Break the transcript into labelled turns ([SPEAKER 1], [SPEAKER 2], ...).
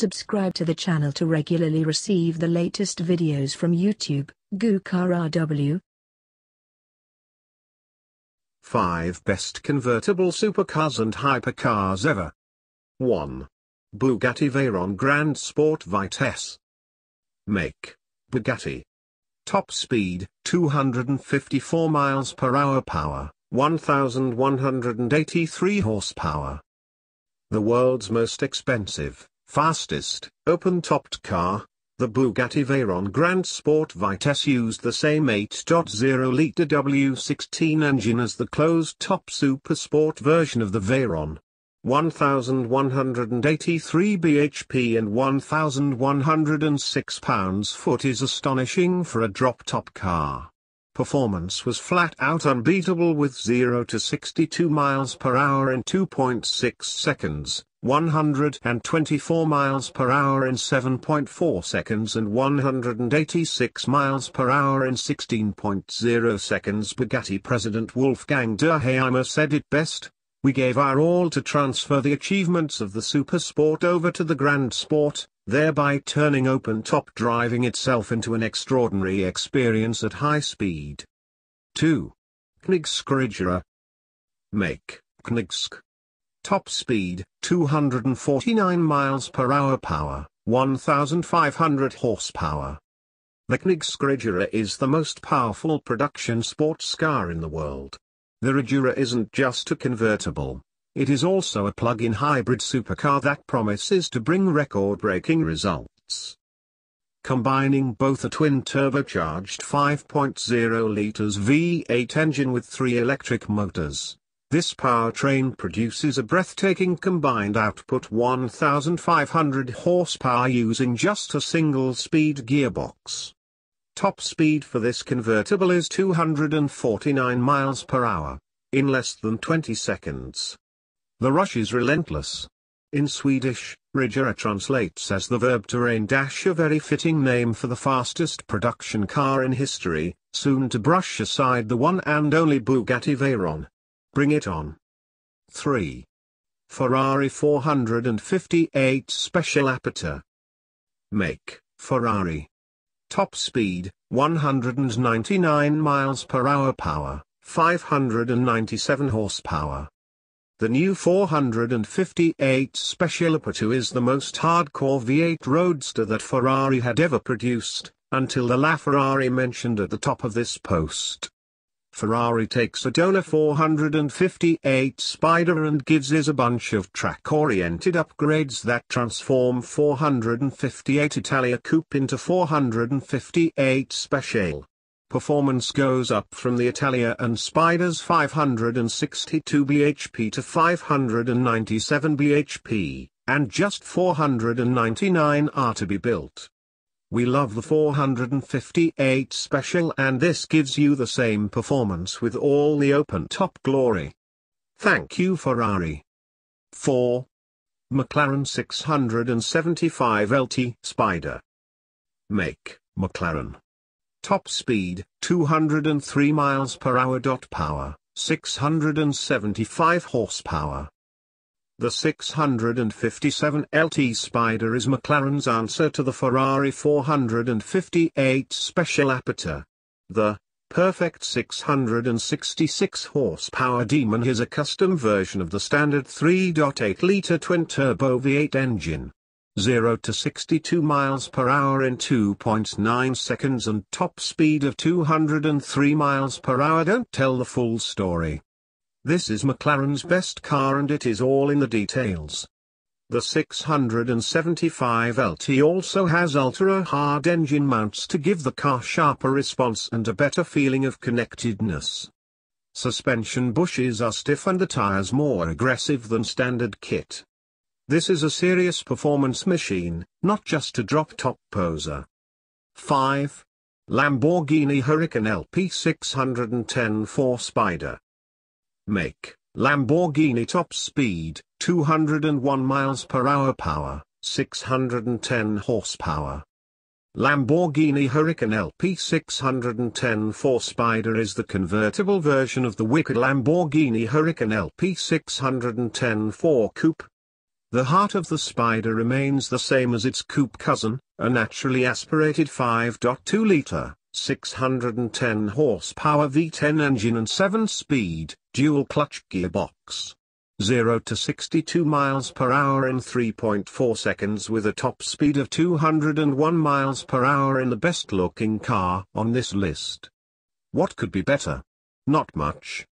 [SPEAKER 1] Subscribe to the channel to regularly receive the latest videos from YouTube, GooCarRW.
[SPEAKER 2] 5 Best Convertible Supercars and Hypercars Ever. 1. Bugatti Veyron Grand Sport Vitesse. Make. Bugatti. Top speed 254 miles per hour power 1183 horsepower. The world's most expensive fastest, open-topped car, the Bugatti Veyron Grand Sport Vitesse used the same 8.0-litre W16 engine as the closed-top Super Sport version of the Veyron. 1183 bhp and 1106 pounds-foot is astonishing for a drop-top car. Performance was flat out unbeatable with 0 to 62 miles per hour in 2.6 seconds, 124 miles per hour in 7.4 seconds and 186 miles per hour in 16.0 seconds. Bugatti President Wolfgang Durheimer said it best, we gave our all to transfer the achievements of the Super Sport over to the Grand Sport, thereby turning open-top driving itself into an extraordinary experience at high speed. 2. Koenigsegg Make, Koenigsegg Top speed, 249 miles per hour power, 1500 horsepower. The Koenigsegg is the most powerful production sports car in the world. The Regera isn't just a convertible. It is also a plug-in hybrid supercar that promises to bring record-breaking results. Combining both a twin-turbocharged 5.0 liters V8 engine with three electric motors, this powertrain produces a breathtaking combined output 1500 horsepower using just a single-speed gearbox. Top speed for this convertible is 249 miles per hour, in less than 20 seconds. The rush is relentless. In Swedish, Regera translates as the verb to reign dash a very fitting name for the fastest production car in history, soon to brush aside the one and only Bugatti Veyron. Bring it on. 3. Ferrari 458 Speciale Aperta. Make, Ferrari. Top speed, 199 miles per hour power, 597 horsepower. The new 458 Speciale Aperta is the most hardcore V8 roadster that Ferrari had ever produced, until the LaFerrari mentioned at the top of this post. Ferrari takes a Dona 458 Spider and gives us a bunch of track-oriented upgrades that transform 458 Italia Coupe into 458 Special. Performance goes up from the Italia and Spider's 562 bhp to 597 bhp, and just 499 are to be built. We love the 458 special and this gives you the same performance with all the open top glory. Thank you Ferrari. 4. McLaren 675 LT Spider. Make, McLaren. Top speed, 203 miles per hour. Power, 675 horsepower. The 657 LT Spider is McLaren's answer to the Ferrari 458 Speciale Aperta. The perfect 666 horsepower Demon is a custom version of the standard 3.8-liter twin-turbo V8 engine. 0 to 62 miles per hour in 2.9 seconds and top speed of 203 miles per hour don't tell the full story. This is McLaren's best car and it is all in the details. The 675 LT also has ultra-hard engine mounts to give the car sharper response and a better feeling of connectedness. Suspension bushes are stiff and the tires more aggressive than standard kit. This is a serious performance machine, not just a drop-top poser. 5. Lamborghini Huracan LP 610 4 Spider Make, Lamborghini top speed, 201 miles per hour power, 610 horsepower. Lamborghini Huracan LP 610 4 Spider is the convertible version of the wicked Lamborghini Huracan LP 610 4 Coupe. The heart of the Spider remains the same as its coupe cousin, a naturally aspirated 5.2-litre, 610 horsepower V10 engine and 7-speed, dual-clutch gearbox. 0 to 62 miles per hour in 3.4 seconds with a top speed of 201 miles per hour in the best looking car on this list. What could be better? Not much.